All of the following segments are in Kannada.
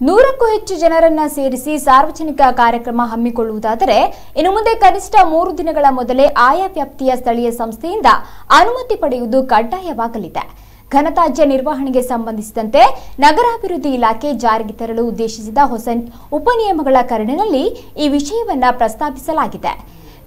ನೂರಕ್ಕೂ ಹೆಚ್ಚು ಜನರನ್ನ ಸೇರಿಸಿ ಸಾರ್ವಜನಿಕ ಕಾರ್ಯಕ್ರಮ ಹಮ್ಮಿಕೊಳ್ಳುವುದಾದರೆ ಇನ್ನು ಮುಂದೆ ಕನಿಷ್ಠ ಮೂರು ದಿನಗಳ ಮೊದಲೇ ಆಯಾ ವ್ಯಾಪ್ತಿಯ ಸ್ಥಳೀಯ ಸಂಸ್ಥೆಯಿಂದ ಅನುಮತಿ ಪಡೆಯುವುದು ಕಡ್ಡಾಯವಾಗಲಿದೆ. ಘನತ್ಯಾಜ್ಯ ನಿರ್ವಹಣೆಗೆ ಸಂಬಂಧಿಸಿದಂತೆ ನಗರಾಭಿವೃದ್ಧಿ ಇಲಾಖೆ ಜಾರಿಗೆ ತರಲು ಉದ್ದೇಶಿಸಿದ ಹೊಸ ಉಪನಿಯಮಗಳ ಕರಡಿನಲ್ಲಿ ಈ ವಿಷಯವನ್ನ ಪ್ರಸ್ತಾಪಿಸಲಾಗಿದೆ.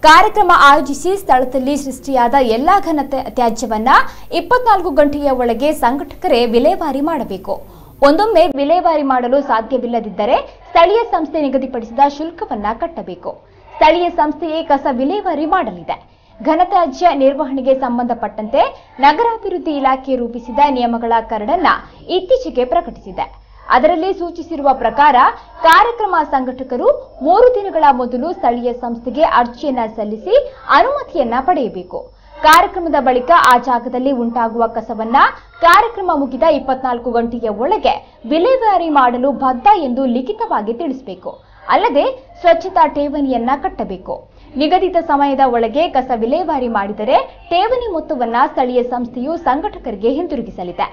ಕಾರ್ಯಕ್ರಮ ಆಯೋಜಿಸಿ ಸ್ಥಳದಲ್ಲಿ ಸೃಷ್ಟಿಯಾದ ಎಲ್ಲಾ ಘನ ತ್ಯಾಜ್ಯವನ್ನು ಇಪ್ಪತ್ನಾಲ್ಕು ಗಂಟೆಯ ಒಳಗೆ ಸಂಘಟಕರೇ ವಿಲೇವಾರಿ ಮಾಡಬೇಕು. ಒಂದೊಮ್ಮೆ ವಿಲೇವಾರಿ ಮಾಡಲು ಸಾಧ್ಯವಿಲ್ಲದಿದ್ದರೆ ಸ್ಥಳೀಯ ಸಂಸ್ಥೆ ನಿಗದಿಪಡಿಸಿದ ಶುಲ್ಕವನ್ನ ಕಟ್ಟಬೇಕು. ಸ್ಥಳೀಯ ಸಂಸ್ಥೆಯೇ ಕಸ ವಿಲೇವಾರಿ ಮಾಡಲಿದೆ. ಘನತ್ಯಾಜ್ಯ ನಿರ್ವಹಣೆಗೆ ಸಂಬಂಧಪಟ್ಟಂತೆ ನಗರಾಭಿವೃದ್ಧಿ ಇಲಾಖೆ ರೂಪಿಸಿದ ನಿಯಮಗಳ ಕರಡನ್ನ ಇತ್ತೀಚೆಗೆ ಪ್ರಕಟಿಸಿದೆ. ಅದರಲ್ಲಿ ಸೂಚಿಸಿರುವ ಪ್ರಕಾರ ಕಾರ್ಯಕ್ರಮ ಸಂಘಟಕರು ಮೂರು ದಿನಗಳ ಮೊದಲು ಸ್ಥಳೀಯ ಸಂಸ್ಥೆಗೆ ಅರ್ಜಿಯನ್ನ ಸಲ್ಲಿಸಿ ಅನುಮತಿಯನ್ನ ಪಡೆಯಬೇಕು. ಕಾರ್ಯಕ್ರಮದ ಬಳಿಕ ಆ ಜಾಗದಲ್ಲಿ ಉಂಟಾಗುವ ಕಸವನ್ನ ಕಾರ್ಯಕ್ರಮ ಮುಗಿದ ಇಪ್ಪತ್ನಾಲ್ಕು ಗಂಟೆಯ ಒಳಗೆ ವಿಲೇವಾರಿ ಮಾಡಲು ಬದ್ಧ ಎಂದು ಲಿಖಿತವಾಗಿ ತಿಳಿಸಬೇಕು. ಅಲ್ಲದೆ ಸ್ವಚ್ಛತಾ ಠೇವಣಿಯನ್ನ ಕಟ್ಟಬೇಕು. ನಿಗದಿತ ಸಮಯದ ಒಳಗೆ ಕಸ ವಿಲೇವಾರಿ ಮಾಡಿದರೆ ಠೇವಣಿ ಮೊತ್ತವನ್ನ ಸ್ಥಳೀಯ ಸಂಸ್ಥೆಯು ಸಂಘಟಕರಿಗೆ ಹಿಂದಿರುಗಿಸಲಿದೆ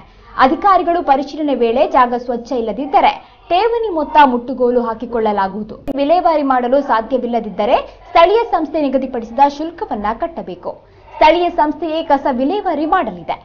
ಅಧಿಕಾರಿಗಳು ಪರಿಶೀಲನೆ ವೇಳೆ ಜಾಗ ಸ್ವಚ್ಛ ಇಲ್ಲದಿದ್ದರೆ ಠೇವಣಿ ಮೊತ್ತ ಮುಟ್ಟುಗೋಲು ಹಾಕಿಕೊಳ್ಳಲಾಗುವುದು. ವಿಲೇವಾರಿ ಮಾಡಲು ಸಾಧ್ಯವಿಲ್ಲದಿದ್ದರೆ ಸ್ಥಳೀಯ ಸಂಸ್ಥೆ ನಿಗದಿಪಡಿಸಿದ ಶುಲ್ಕವನ್ನ ಕಟ್ಟಬೇಕು. ಸ್ಥಳೀಯ ಸಂಸ್ಥೆಯೇ ಕಸ ವಿಲೇವಾರಿ ಮಾಡಲಿದೆ.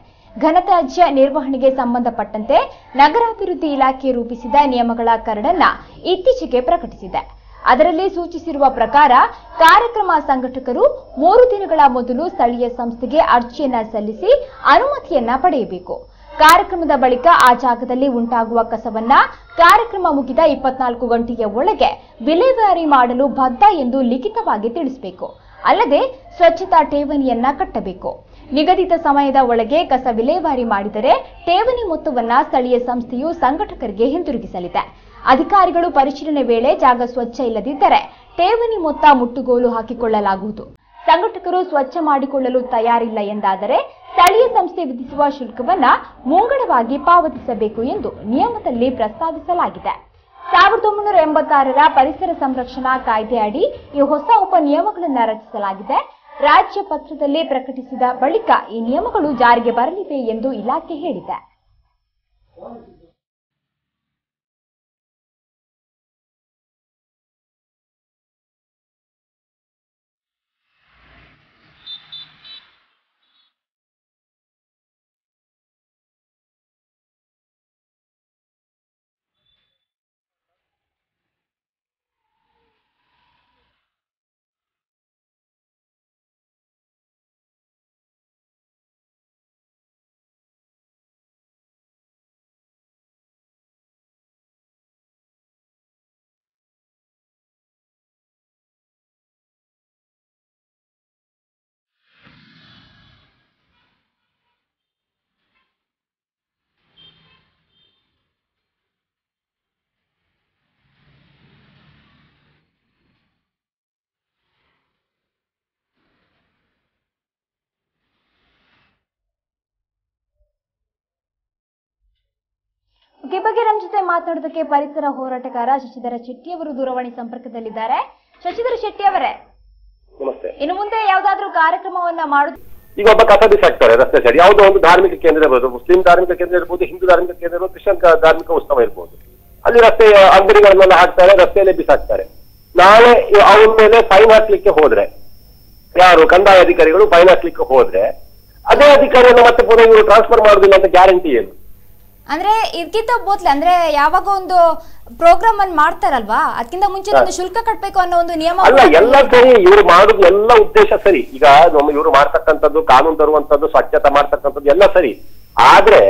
ಘನತ್ಯಾಜ್ಯ ನಿರ್ವಹಣೆಗೆ ಸಂಬಂಧಪಟ್ಟಂತೆ ನಗರಾಭಿವೃದ್ಧಿ ಇಲಾಖೆ ರೂಪಿಸಿದ ನಿಯಮಗಳ ಕರಡನ್ನ ಇತ್ತೀಚೆಗೆ ಪ್ರಕಟಿಸಿದೆ. ಅದರಲ್ಲಿ ಸೂಚಿಸಿರುವ ಪ್ರಕಾರ, ಕಾರ್ಯಕ್ರಮ ಸಂಘಟಕರು ಮೂರು ದಿನಗಳ ಮೊದಲು ಸ್ಥಳೀಯ ಸಂಸ್ಥೆಗೆ ಅರ್ಜಿಯನ್ನ ಸಲ್ಲಿಸಿ ಅನುಮತಿಯನ್ನ ಪಡೆಯಬೇಕು. ಕಾರ್ಯಕ್ರಮದ ಬಳಿಕ ಆ ಜಾಗದಲ್ಲಿ ಉಂಟಾಗುವ ಕಸವನ್ನ ಕಾರ್ಯಕ್ರಮ ಮುಗಿದ ಇಪ್ಪತ್ನಾಲ್ಕು ಗಂಟೆಯ ಒಳಗೆ ವಿಲೇವಾರಿ ಮಾಡಲು ಬದ್ಧ ಎಂದು ಲಿಖಿತವಾಗಿ ತಿಳಿಸಬೇಕು. ಅಲ್ಲದೆ ಸ್ವಚ್ಛತಾ ಠೇವಣಿಯನ್ನ ಕಟ್ಟಬೇಕು. ನಿಗದಿತ ಸಮಯದ ಒಳಗೆ ಕಸ ವಿಲೇವಾರಿ ಮಾಡಿದರೆ ಠೇವಣಿ ಮೊತ್ತವನ್ನ ಸ್ಥಳೀಯ ಸಂಸ್ಥೆಯು ಸಂಘಟಕರಿಗೆ ಹಿಂದಿರುಗಿಸಲಿದೆ ಅಧಿಕಾರಿಗಳು ಪರಿಶೀಲನೆ ವೇಳೆ ಜಾಗ ಸ್ವಚ್ಛ ಇಲ್ಲದಿದ್ದರೆ ಠೇವಣಿ ಮೊತ್ತ ಮುಟ್ಟುಗೋಲು ಹಾಕಿಕೊಳ್ಳಲಾಗುವುದು. ಸಂಘಟಕರು ಸ್ವಚ್ಛ ಮಾಡಿಕೊಳ್ಳಲು ತಯಾರಿಲ್ಲ ಎಂದಾದರೆ ಸ್ಥಳೀಯ ಸಂಸ್ಥೆ ವಿಧಿಸುವ ಶುಲ್ಕವನ್ನ ಮುಂಗಡವಾಗಿ ಪಾವತಿಸಬೇಕು ಎಂದು ನಿಯಮದಲ್ಲಿ ಪ್ರಸ್ತಾವಿಸಲಾಗಿದೆ. ಸಾವಿರದ ಒಂಬೈನೂರ ಎಂಬತ್ತಾರರ ಪರಿಸರ ಸಂರಕ್ಷಣಾ ಕಾಯ್ದೆ ಅಡಿ ಈ ಹೊಸ ಉಪ ನಿಯಮಗಳನ್ನು ರಚಿಸಲಾಗಿದೆ. ರಾಜ್ಯ ಪತ್ರದಲ್ಲಿ ಪ್ರಕಟಿಸಿದ ಬಳಿಕ ಈ ನಿಯಮಗಳು ಜಾರಿಗೆ ಬರಲಿವೆ ಎಂದು ಇಲಾಖೆ ಹೇಳಿದೆ. ಈ ಬಗ್ಗೆ ನಮ್ಮ ಜೊತೆ ಮಾತನಾಡೋದಕ್ಕೆ ಪರಿಸರ ಹೋರಾಟಗಾರ ಶಶಿಧರ ಶೆಟ್ಟಿ ಅವರು ದೂರವಾಣಿ ಸಂಪರ್ಕದಲ್ಲಿದ್ದಾರೆ. ಶಶಿಧರ ಶೆಟ್ಟಿ ಅವರೇ ನಮಸ್ತೆ. ಇನ್ನು ಮುಂದೆ ಯಾವ್ದಾದ್ರೂ ಕಾರ್ಯಕ್ರಮವನ್ನ ಮಾಡುದು ಈಗ ಒಬ್ಬ ಕಸ ಬಿಸಾಕ್ತಾರೆ ರಸ್ತೆ ಸೈಡ್. ಯಾವುದೋ ಒಂದು ಧಾರ್ಮಿಕ ಕೇಂದ್ರ ಇರ್ಬೋದು ಮುಸ್ಲಿಂ ಧಾರ್ಮಿಕ ಕೇಂದ್ರ ಇರ್ಬೋದು ಹಿಂದೂ ಧಾರ್ಮಿಕ ಕೇಂದ್ರ ಇರ್ಬೋದು ಕ್ರಿಶ್ಚಿಯನ್ ಧಾರ್ಮಿಕ ಉತ್ಸವ ಇರ್ಬೋದು. ಅಲ್ಲಿ ರಸ್ತೆ ಅಂಗಡಿಗಳನ್ನೆಲ್ಲ ಹಾಕ್ತಾರೆ ರಸ್ತೆಯಲ್ಲೇ ಬಿಸಾಕ್ತಾರೆ. ನಾಳೆ ಅವನ ಮೇಲೆ ಫೈನ್ ಹಾಕ್ಲಿಕ್ಕೆ ಹೋದ್ರೆ ಯಾರು? ಕಂದಾಯ ಅಧಿಕಾರಿಗಳು ಫೈನ್ ಹಾಕ್ಲಿಕ್ಕೆ ಹೋದ್ರೆ ಅದೇ ಅಧಿಕಾರಿಯನ್ನು ಮತ್ತೆ ಪುನಃ ಇವರು ಟ್ರಾನ್ಸ್ಫರ್ ಮಾಡುದಿಲ್ಲ ಅಂತ ಗ್ಯಾರಂಟಿ ಏನು? ಅಂದ್ರೆ ಇದಕ್ಕಿಂತ ಮೊದ್ಲು ಅಂದ್ರೆ ಯಾವಾಗ ಒಂದು ಪ್ರೋಗ್ರಾಮ್ ಅನ್ನು ಮಾಡ್ತಾರಲ್ವಾ? ಅದಕ್ಕಿಂತ ಮುಂಚೆ ಒಂದು ಶುಲ್ಕ ಕಟ್ಟಬೇಕು ಅನ್ನೋ ಒಂದು ನಿಯಮ ಅಲ್ಲ ಎಲ್ಲ ಸರಿ ಇವ್ರು ಮಾಡುದು ಎಲ್ಲ ಉದ್ದೇಶ ಸರಿ. ಈಗ ನಮ್ಮ ಇವ್ರು ಮಾಡ್ತಕ್ಕಂಥದ್ದು ಕಾನೂನು ತರುವಂತದ್ದು ಸ್ವಚ್ಛತೆ ಮಾಡ್ತಕ್ಕಂಥದ್ದು ಎಲ್ಲ ಸರಿ. ಆದ್ರೆ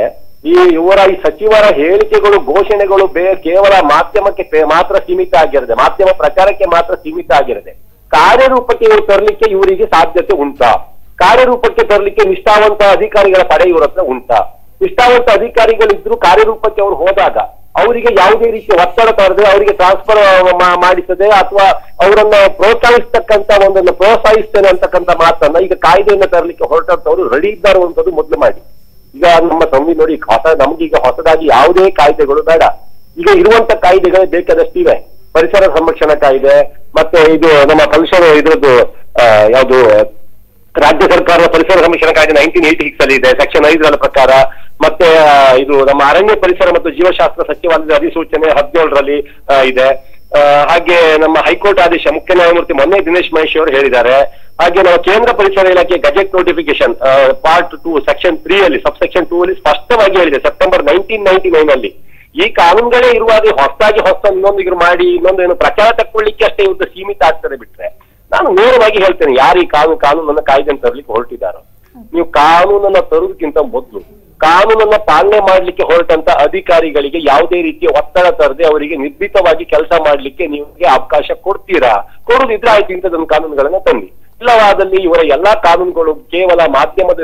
ಈ ಇವರ ಈ ಸಚಿವರ ಹೇಳಿಕೆಗಳು ಘೋಷಣೆಗಳು ಕೇವಲ ಮಾಧ್ಯಮಕ್ಕೆ ಮಾತ್ರ ಸೀಮಿತ ಆಗಿರದೆ ಮಾಧ್ಯಮ ಪ್ರಚಾರಕ್ಕೆ ಮಾತ್ರ ಸೀಮಿತ ಆಗಿರದೆ ಕಾರ್ಯರೂಪಕ್ಕೆ ಇವರು ತರಲಿಕ್ಕೆ ಇವರಿಗೆ ಸಾಧ್ಯತೆ ಉಂಟಾ. ಕಾರ್ಯರೂಪಕ್ಕೆ ತರಲಿಕ್ಕೆ ನಿಷ್ಠಾವಂತ ಅಧಿಕಾರಿಗಳ ಪಡೆ ಇವರ ಹತ್ರ ಉಂಟಾ. ನಿಷ್ಠಾವಂತ ಅಧಿಕಾರಿಗಳಿದ್ರು ಕಾರ್ಯರೂಪಕ್ಕೆ ಅವ್ರು ಹೋದಾಗ ಅವರಿಗೆ ಯಾವುದೇ ರೀತಿಯ ಒತ್ತಡ ತರದೆ ಅವರಿಗೆ ಟ್ರಾನ್ಸ್ಫರ್ ಮಾಡಿಸದೆ ಅಥವಾ ಅವರನ್ನ ಪ್ರೋತ್ಸಾಹಿಸ್ತಕ್ಕಂತ ಒಂದನ್ನು ಪ್ರೋತ್ಸಾಹಿಸ್ತೇನೆ ಅಂತಕ್ಕಂತ ಮಾತನ್ನ ಈಗ ಕಾಯ್ದೆಯನ್ನ ತರಲಿಕ್ಕೆ ಹೊರಟಂತವ್ರು ರೆಡಿ ಇದ್ದಾರೆ ಅಂತದ್ದು ಮೊದಲು ಮಾಡಿ. ಈಗ ನಮ್ಮ ತಮ್ಮಿ ನೋಡಿ ಹೊಸ ಈಗ ಹೊಸದಾಗಿ ಯಾವುದೇ ಕಾಯ್ದೆಗಳು ಬೇಡ. ಈಗ ಇರುವಂತ ಕಾಯ್ದೆಗಳೇ ಬೇಕಾದಷ್ಟಿವೆ ಪರಿಸರ ಸಂರಕ್ಷಣಾ ಕಾಯ್ದೆ ಮತ್ತೆ ಇದು ನಮ್ಮ ಪರಿಸರ ಇದ್ರದ್ದು ಯಾವುದು, ರಾಜ್ಯ ಸರ್ಕಾರದ ಪರಿಸರ ಸಂರಕ್ಷಣಾ ಕಾಯ್ದೆ ನೈನ್ಟೀನ್ ಏಯ್ಟಿ ಸಿಕ್ಸ್ ಅಲ್ಲಿ ಇದೆ. ಸೆಕ್ಷನ್ ಐದರ ಪ್ರಕಾರ ಮತ್ತೆ ಇದು ನಮ್ಮ ಅರಣ್ಯ ಪರಿಸರ ಮತ್ತು ಜೀವಶಾಸ್ತ್ರ ಸಚಿವಾಲಯದ ಅಧಿಸೂಚನೆ ಹದಿನೇಳರಲ್ಲಿ ಇದೆ. ಹಾಗೆ ನಮ್ಮ ಹೈಕೋರ್ಟ್ ಆದೇಶ ಮುಖ್ಯ ನ್ಯಾಯಮೂರ್ತಿ ಮೊನ್ನೆ ದಿನೇಶ್ ಮಹೇಶ್ ಅವರು ಹೇಳಿದ್ದಾರೆ. ಹಾಗೆ ನಾವು ಕೇಂದ್ರ ಪರಿಸರ ಇಲಾಖೆ gazette notification part two section three ಅಲ್ಲಿ ಸಬ್ ಸೆಕ್ಷನ್ ಟೂ ಅಲ್ಲಿ ಸ್ಪಷ್ಟವಾಗಿ ಹೇಳಿದೆ ಸೆಪ್ಟೆಂಬರ್ ನೈನ್ಟೀನ್ ನೈನ್ಟಿ ನೈನ್ ಅಲ್ಲಿ ಈ ಕಾನೂನುಗಳೇ ಇರುವಾಗ ಹೊಸದಾಗಿ ಹೊಸ ಇನ್ನೊಂದು ಇದ್ರ ಮಾಡಿ ಇನ್ನೊಂದು ಏನು ಪ್ರಚಾರ ತಕ್ಕೊಳ್ಳಿಕ್ಕೆ ಅಷ್ಟೇ ಇವತ್ತು ಸೀಮಿತ ಆಗ್ತದೆ ಬಿಟ್ರೆ. ನಾನು ನೇರವಾಗಿ ಹೇಳ್ತೇನೆ ಯಾರು ಈ ಕಾನೂನು ಕಾನೂನನ್ನ ಕಾಯ್ದೆ ತರಲಿಕ್ಕೆ ಹೊರಟಿದ್ದಾರೋ. ನೀವು ಕಾನೂನನ್ನ ತರುವುದಕ್ಕಿಂತ ಮೊದಲು ಕಾನೂನನ್ನ ಪಾಲನೆ ಮಾಡ್ಲಿಕ್ಕೆ ಹೊರಟಂತ ಅಧಿಕಾರಿಗಳಿಗೆ ಯಾವುದೇ ರೀತಿಯ ಒತ್ತಡ ತರದೆ ಅವರಿಗೆ ನಿರ್ಭೀತವಾಗಿ ಕೆಲಸ ಮಾಡ್ಲಿಕ್ಕೆ ನಿಮಗೆ ಅವಕಾಶ ಕೊಡ್ತೀರಾ? ಕೊಡುದಿದ್ರೆ ಆಯ್ತು ಇಂಥದೊಂದು ಕಾನೂನುಗಳನ್ನ ತನ್ನಿ. ಇಲ್ಲವಾದಲ್ಲಿ ಇವರ ಎಲ್ಲಾ ಕಾನೂನುಗಳು ಕೇವಲ ಮಾಧ್ಯಮದ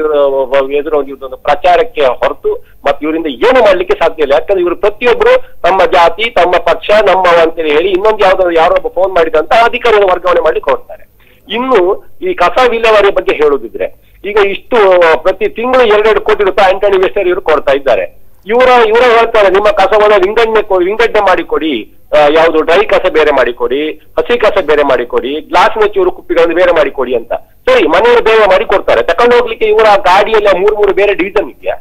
ಎದುರು ಒಂದು ಪ್ರಚಾರಕ್ಕೆ ಹೊರತು ಮತ್ತೆ ಇವರಿಂದ ಏನು ಮಾಡ್ಲಿಕ್ಕೆ ಸಾಧ್ಯ ಇಲ್ಲ. ಯಾಕಂದ್ರೆ ಇವರು ಪ್ರತಿಯೊಬ್ಬರು ತಮ್ಮ ಜಾತಿ, ತಮ್ಮ ಪಕ್ಷ, ನಮ್ಮ ಅಂತೇಳಿ ಹೇಳಿ ಇನ್ನೊಂದು ಯಾವ್ದಾದ್ರು ಯಾರೊಬ್ಬ ಫೋನ್ ಮಾಡಿದಂತ ಅಧಿಕಾರಿಗಳ ವರ್ಗಾವಣೆ ಮಾಡ್ಲಿಕ್ಕೆ ಹೋಗ್ತಾರೆ ಇನ್ನು ಈ ಕಸ ವಿಲೇವಾರಿ ಬಗ್ಗೆ ಹೇಳುದಿದ್ರೆ ಈಗ ಇಷ್ಟು, ಪ್ರತಿ ತಿಂಗಳು ಎರಡೆರಡು ಕೋಟಿ ರೂಪಾಯಿ ಆಂಟನಿ ವೆಸ್ಟರ್ ಇವರು ಕೊಡ್ತಾ ಇದ್ದಾರೆ. ಇವರ ಇವರ ಹೇಳ್ತಾರೆ, ನಿಮ್ಮ ಕಸವನ್ನ ವಿಂಗಡಣೆ ವಿಂಗಡಣೆ ಮಾಡಿಕೊಡಿ ಯಾವುದು ಡ್ರೈ ಕಸ ಬೇರೆ ಮಾಡಿಕೊಡಿ ಹಸಿ ಕಸ ಬೇರೆ ಮಾಡಿಕೊಡಿ ನ ಚೂರು ಕುಪ್ಪಿಗಳನ್ನು ಬೇರೆ ಮಾಡಿಕೊಡಿ ಅಂತ. ಸರಿ ಮನೆಯಲ್ಲಿ ಬೇರೆ ಮಾಡಿ ಕೊಡ್ತಾರೆ. ಹೋಗ್ಲಿಕ್ಕೆ ಇವರ ಗಾಡಿಯಲ್ಲಿ ಮೂರು ಮೂರು ಬೇರೆ ಡಿವಿಷನ್ ಇದೆಯಾ?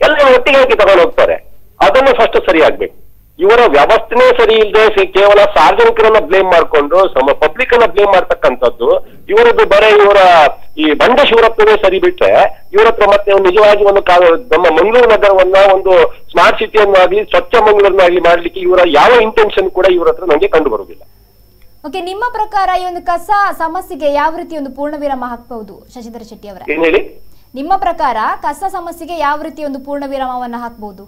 ಎಲ್ಲ ಒಟ್ಟಿಗೆ ಹಾಕಿ ತಗೊಂಡು ಹೋಗ್ತಾರೆ. ಅದನ್ನು ಫಸ್ಟ್ ಸರಿ ಆಗ್ಬೇಕು ಇವರ ವ್ಯವಸ್ಥೆನೇ ಸರಿ ಇಲ್ಲದೆ ಕೇವಲ ಸಾರ್ವಜನಿಕರನ್ನ ಬ್ಲೇಮ್ ಮಾಡ್ಕೊಂಡು ಸಮ ಪಬ್ಲಿಕ್ ಅನ್ನ ಬ್ಲೇಮ್ ಮಾಡ್ತಕ್ಕಂಥದ್ದು ಇವರದ್ದು ಬರೀ ಇವರ ಈ ಬಂಡ ಶಿವರತ್ನವೇ ಸರಿ ಬಿಟ್ರೆ ಇವರ ಹತ್ರ ಮತ್ತೆ ನಿಜವಾಗಿ ಒಂದು ನಮ್ಮ ಮಂಗಳೂರು ನಗರವನ್ನ ಒಂದು ಸ್ಮಾರ್ಟ್ ಸಿಟಿಯನ್ನಾಗ್ಲಿ ಸ್ವಚ್ಛ ಮಂಗಳೂರನ್ನಾಗ್ಲಿ ಮಾಡ್ಲಿಕ್ಕೆ ಇವರ ಯಾವ ಇಂಟೆನ್ಷನ್ ಕೂಡ ಇವರ ಹತ್ರ ನನಗೆ ಕಂಡು ಬರುವುದಿಲ್ಲ. ಓಕೆ ನಿಮ್ಮ ಪ್ರಕಾರ ಈ ಒಂದು ಕಸ ಸಮಸ್ಯೆಗೆ ಯಾವ ರೀತಿ ಒಂದು ಪೂರ್ಣ ವಿರಾಮ ಹಾಕಬಹುದು ಶಶಿಧರ ಶೆಟ್ಟಿ ಅವರ? ಏನ್ ಹೇಳಿ? ನಿಮ್ಮ ಪ್ರಕಾರ ಕಸ ಸಮಸ್ಯೆಗೆ ಯಾವ ರೀತಿ ಒಂದು ಪೂರ್ಣ ವಿರಾಮವನ್ನ ಹಾಕಬಹುದು?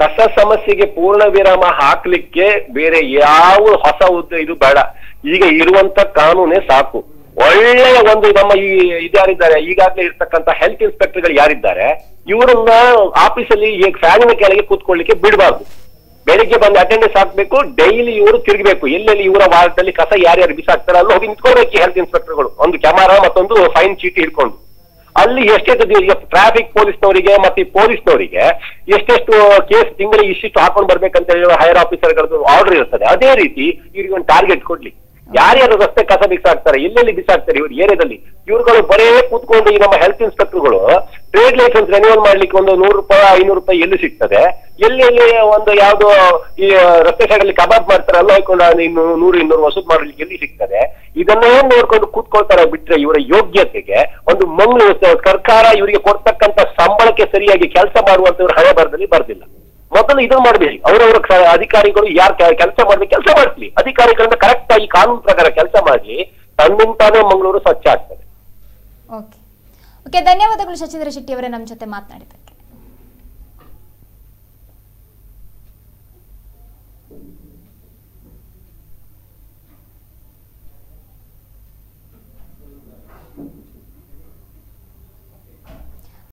ಕಸ ಸಮಸ್ಯೆಗೆ ಪೂರ್ಣ ವಿರಾಮ ಹಾಕ್ಲಿಕ್ಕೆ ಬೇರೆ ಯಾವ ಹೊಸ ಉದ್ದ ಇದು ಬೇಡ. ಈಗ ಇರುವಂತ ಕಾನೂನೇ ಸಾಕು. ಒಳ್ಳೆಯ ಒಂದು ನಮ್ಮ ಈ ಇದಾರಿದ್ದಾರೆ ಈಗಾಗಲೇ ಇರ್ತಕ್ಕಂಥ ಹೆಲ್ತ್ ಇನ್ಸ್ಪೆಕ್ಟರ್ಗಳು ಯಾರಿದ್ದಾರೆ, ಇವರನ್ನ ಆಫೀಸಲ್ಲಿ ಈಗ ಫ್ಯಾನಿನ ಕೆಳಗೆ ಕೂತ್ಕೊಳ್ಳಿಕ್ಕೆ ಬಿಡಬಾರ್ದು. ಬೆಳಿಗ್ಗೆ ಬಂದು ಅಟೆಂಡೆನ್ಸ್ ಹಾಕ್ಬೇಕು ಡೈಲಿ ಇವರು ತಿರುಗಬೇಕು. ಎಲ್ಲೆಲ್ಲಿ ಇವರ ವಾರ್ಡಲ್ಲಿ ಕಸ ಯಾರ್ಯಾರು ಬಿಸಾಕ್ತಾರೆ ಅಲ್ಲಿ ಹೋಗಿ ನಿಂತ್ಕೊಳ್ಬೇಕು ಹೆಲ್ತ್ ಇನ್ಸ್ಪೆಕ್ಟರ್ಗಳು ಒಂದು ಕ್ಯಾಮರಾ ಮತ್ತೊಂದು ಫೈನ್ ಚೀಟಿ ಹಿಡ್ಕೊಂಡು. ಅಲ್ಲಿ ಎಷ್ಟೆಷ್ಟು ಟ್ರಾಫಿಕ್ ಪೊಲೀಸ್ನವರಿಗೆ ಮತ್ತೆ ಈ ಪೊಲೀಸ್ನವರಿಗೆ ಎಷ್ಟೆಷ್ಟು ಕೇಸ್ ತಿಂಗಳಿಗೆ ಇಷ್ಟಿಷ್ಟು ಹಾಕೊಂಡು ಬರ್ಬೇಕಂತ ಹೇಳಿ ಹೈಯರ್ ಆಫೀಸರ್ಗಳದ್ದು ಆರ್ಡರ್ ಇರ್ತದೆ. ಅದೇ ರೀತಿ ಇವ್ರಿಗೆ ಒಂದು ಟಾರ್ಗೆಟ್ ಕೊಡ್ಲಿ. ಯಾರ್ಯಾರು ರಸ್ತೆ ಕಸ ಬಿಸಾಕ್ತಾರೆ ಎಲ್ಲೆಲ್ಲಿ ಬಿಸಾಕ್ತಾರೆ ಇವ್ರ ಏರಿಯಾದಲ್ಲಿ, ಇವ್ರುಗಳು ಬರೇ ಕೂತ್ಕೊಂಡು ಈ ನಮ್ಮ ಹೆಲ್ತ್ ಇನ್ಸ್ಪೆಕ್ಟರ್ಗಳು ಟ್ರೇಡ್ ಲೈಸೆನ್ಸ್ ರೆನ್ಯೂವಲ್ ಮಾಡ್ಲಿಕ್ಕೆ ಒಂದು ನೂರು ರೂಪಾಯಿ, ಐನೂರು ರೂಪಾಯಿ ಎಲ್ಲಿ ಸಿಗ್ತದೆ? ಎಲ್ಲಿ ಎಲ್ಲಿ ಒಂದು ಯಾವ್ದೋ ಈ ರಸ್ತೆ ಸೈಡ್ ಅಲ್ಲಿ ಕಬಾಬ್ ಮಾಡ್ತಾರೆ ಅಲ್ಲ ಹಾಕೊಂಡು ಇನ್ನು ನೂರು, ಇನ್ನೂರು ವಸೂಲ್ ಮಾಡ್ಲಿಕ್ಕೆ ಎಲ್ಲಿ ಸಿಗ್ತದೆ? ಇದನ್ನೇ ನೋಡ್ಕೊಂಡು ಕೂತ್ಕೊಳ್ತಾರೆ ಬಿಟ್ರೆ ಇವರ ಯೋಗ್ಯತೆಗೆ ಒಂದು ಮಂಗ್ಳು ಸರ್ಕಾರ ಇವರಿಗೆ ಕೊಡ್ತಕ್ಕಂತ ಸಂಬಳಕ್ಕೆ ಸರಿಯಾಗಿ ಕೆಲಸ ಮಾಡುವಂತವ್ರ ಹಣೆ ಬರದಲ್ಲಿ. ಬರ್ದಿಲ್ಲ ಮೊದಲು ಇದನ್ನ ಮಾಡ್ಬೇಕು ಅವರವರ ಅಧಿಕಾರಿಗಳು ಯಾರು ಕೆಲಸ ಮಾಡ್ಲಿ ಕೆಲಸ ಮಾಡ್ಲಿ. ಅಧಿಕಾರಿಗಳಿಂದ ಕರೆಕ್ಟ್ ಆಗಿ ಕಾನೂನು ಪ್ರಕಾರ ಕೆಲಸ ಮಾಡಿ ತನ್ನಿಂತಾನೇ ಮಂಗಳೂರು ಸ್ವಚ್ಛ ಆಗ್ತದೆ. ಓಕೆ ಧನ್ಯವಾದಗಳು ಶಶಿಧರ ಶೆಟ್ಟಿ ಅವರೇ ನಮ್ಮ ಜೊತೆ ಮಾತನಾಡಿದ್ದಕ್ಕೆ.